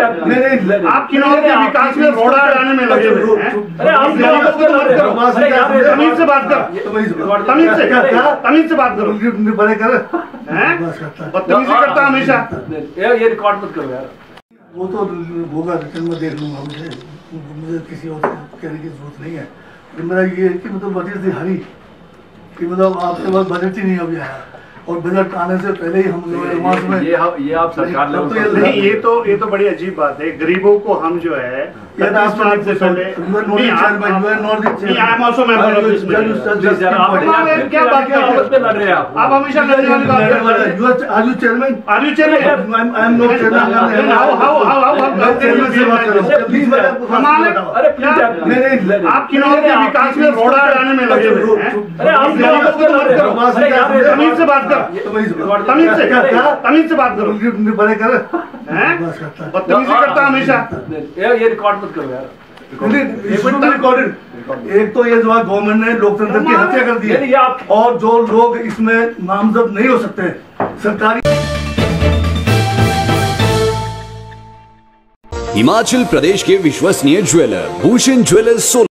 नहीं नहीं आप किन्नौर के विकास में रोड़ा लाने में लगे हुए हैं। अरे आप गरीबों को तो करो अरे यार, क्या- तमीज से बात कर। तमीज से क्या- क्या? तमीज से बात करो। बड़े कर। हैं? बदतमीजी करता हमेशा। ये ये रिकॉर्ड मत करो यार। वो तो होगा रिटर्न में देख लूँगा। मुझे मुझे किसी और कहने की ज़रूरत नहीं है। मेरा ये कि मतलब वट इज़ कि मतलब आपके पास बजट ही नहीं अभी आया और बजट आने से पहले ही हम जो है एडवांस में ये आप ये आप सरकार तो ये नहीं ये तो ये तो बड़ी अजीब बात है। गरीबों को हम जो है ये आप 31 मार्च से पहले। you are not नहीं, the आप- chairman, you are not the नहीं, I am also member of this Just- meeting. just- ji, just जरा keep आप quiet. आप यार, क्या बात कर रहे? आपस में लड़ रहे आप। आप हमेशा आप किन्नौर के विकास में रोड़ा लाने में लगे हुए हैं। करो तमीज से बात कर। तमीज- से? तमीज से बात करो। बड़े कर। हैं? बस करता। बदतमीजी करता हमेशा। ये ये रिकॉर्ड मत करो यार। नहीं, नहीं, it should be recorded. एक तो ये जो है गवर्नमेंट ने लोकतंत्र की हत्या कर दी है। और जो लोग इसमें नामजद नहीं हो सकते सरकारी हिमाचल प्रदेश के विश्वसनीय ज्वेलर भूषण ज्वेलर्स